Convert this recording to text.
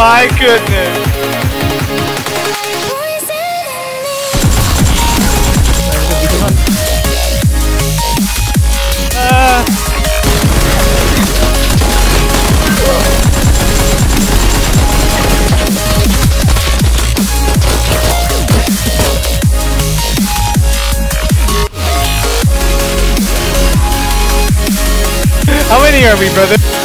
my goodness. Ah. How many are we, brother?